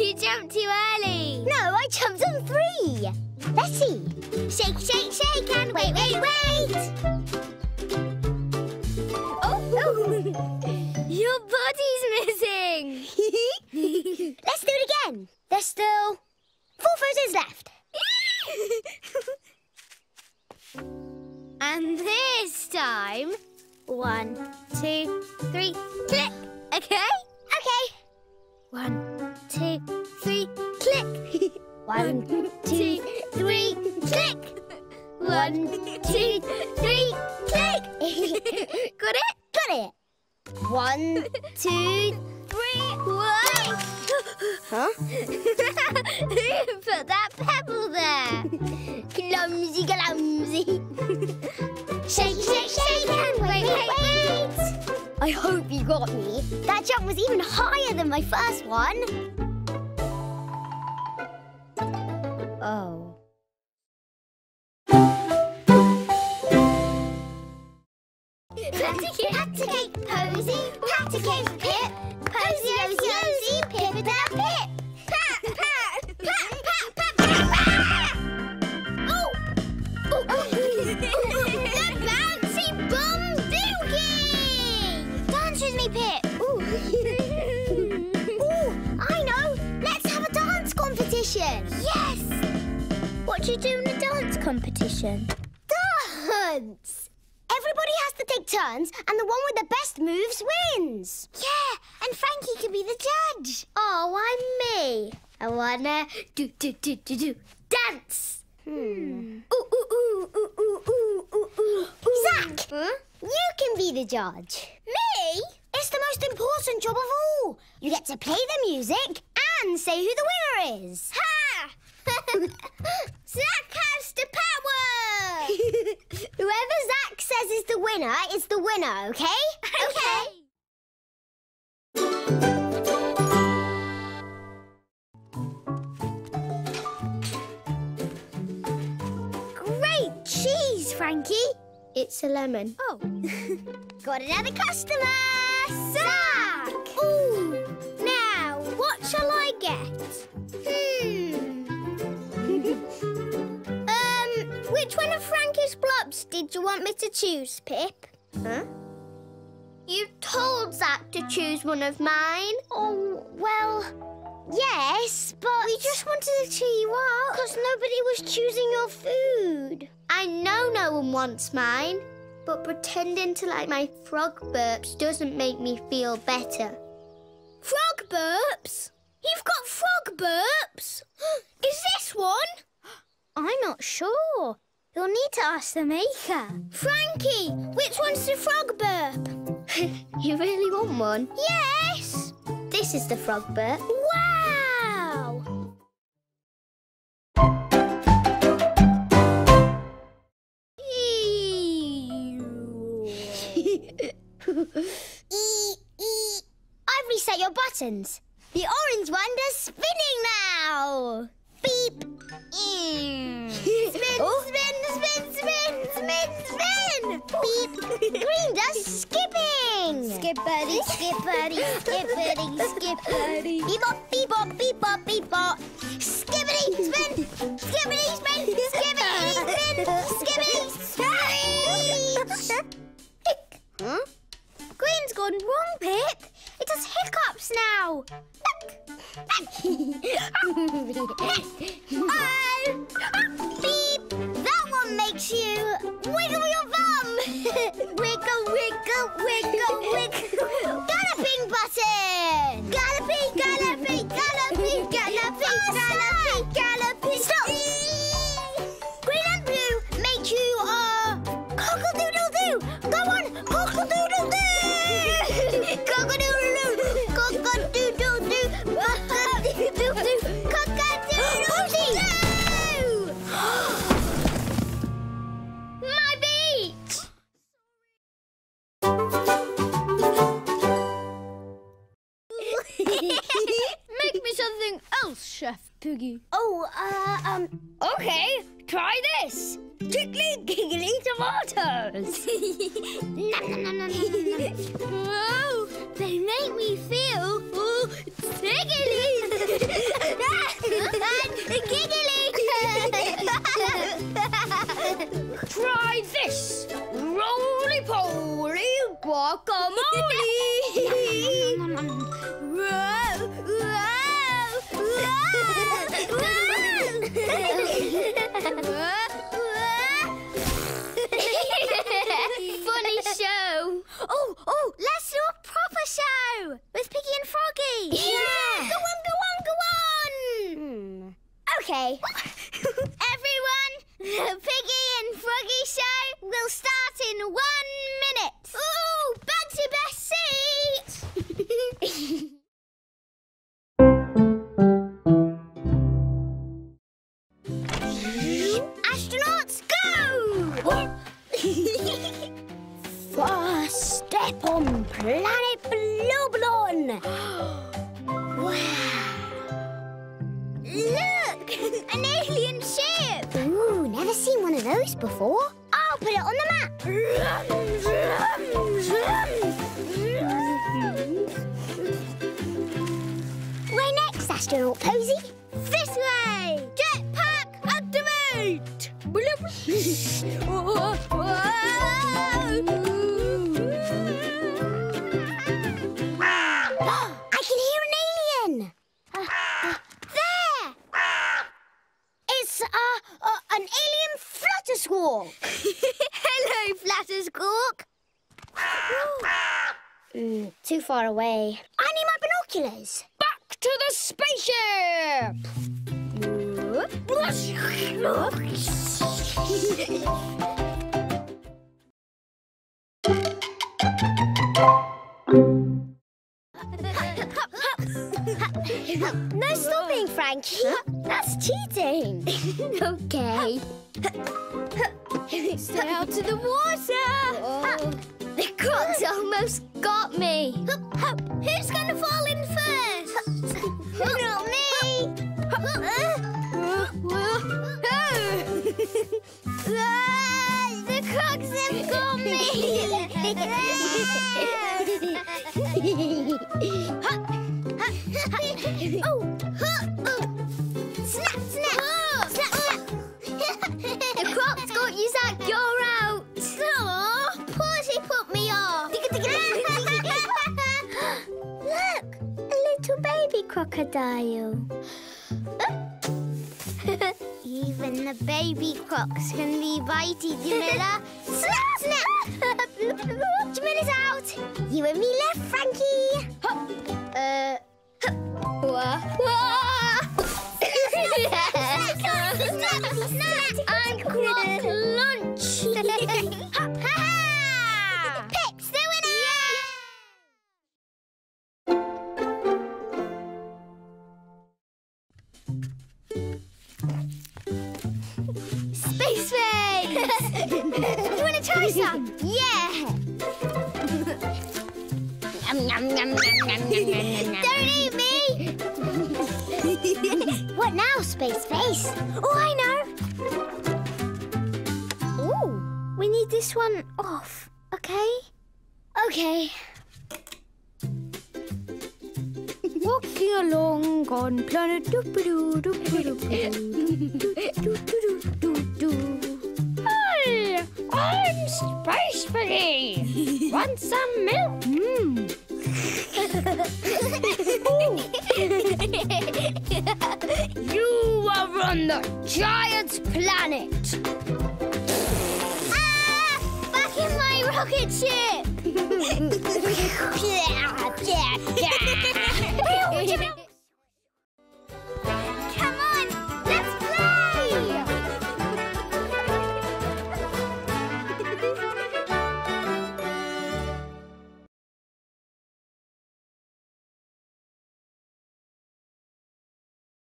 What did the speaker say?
you jumped too early. No, I jumped on three. Let's see. Shake, shake, shake, and wait, wait, wait. Oh, oh. Your body's missing. Let's do it again. There's still four photos left. and this time, one, two, three, click. Okay? Okay. One, two. One, two, three, click. One, two, three, click. Got it? Got it. One, two, three. What? Huh? Who put that pebble there? Clumsy, clumsy. Shake, shake, shake, and wait, wait, wait. I hope you got me. That jump was even higher than my first one. Oh. Paticate, paticate, posy, paticate, pip, posy, osy, competition? Dance! Everybody has to take turns, and the one with the best moves wins. Yeah, and Frankie can be the judge. Oh, I'm me. I wanna do, do, do, do, do, dance. Hmm. Ooh, ooh, ooh, ooh, ooh, ooh, ooh, ooh. Zac, you can be the judge. Me? It's the most important job of all. You get to play the music and say who the winner is. Ha! Zac has the power! Whoever Zac says is the winner is the winner, okay? Okay. Great cheese, Frankie. It's a lemon. Oh. Got another customer. Zac! Ooh. Want me to choose, Pip? Huh? You told Zac to choose one of mine. Oh, well, yes, but... We just wanted to cheer you up. Because nobody was choosing your food. I know no one wants mine, but pretending to like my frog burps doesn't make me feel better. Frog burps? You've got frog burps? Is this one? I'm not sure. You'll need to ask the maker. Frankie, which one's the frog burp? You really want one? Yes! This is the frog burp. Wow! I've reset your buttons. The orange one does spinning now. Beep. Spin, Green does skipping. Skippity, skippity, skippity, skippity. Bebop, bebop, bebop, bebop. Skippity, spin! Skippity, spin! Skippity, spin! Skippity, spin! Huh? Green's gone wrong, Pip. It does hiccups now. oh! Chef Piggy. Oh, uh, um, okay. Try this. Tickly giggly tomatoes. nom, nom, nom, nom, nom, nom. Whoa, they make me feel oh, Tiggly! and giggly! Try this! Roly-poly guacamole! First step on planet Bloblon. wow. Look, an alien ship. Ooh, never seen one of those before. I'll put it on the map. Where next, astronaut Posy? Squawk. Hello, Flattersquawk. Mm, too far away. I need my binoculars. Back to the spaceship! No stopping, Frankie. That's cheating. okay. Stay out to the water. The croc's almost got me. Who's going to fall in first? Not me. the crocs have got me. little baby crocodile. Even the baby crocs can be bitey, Jamila. snap, snap. Jamila's out. You and me left, Frankie. Uh. Wah, wah. Try some? Yeah! Don't eat me! What now, Space Face? Oh, I know! Ooh, we need this one off, okay? Okay. Walking along on planet doop-a-doo, doop-a-doo, doop-a-doo. I'm Space Piggy. Want some milk? Mm. you are on the giant's planet. Ah! Back in my rocket ship!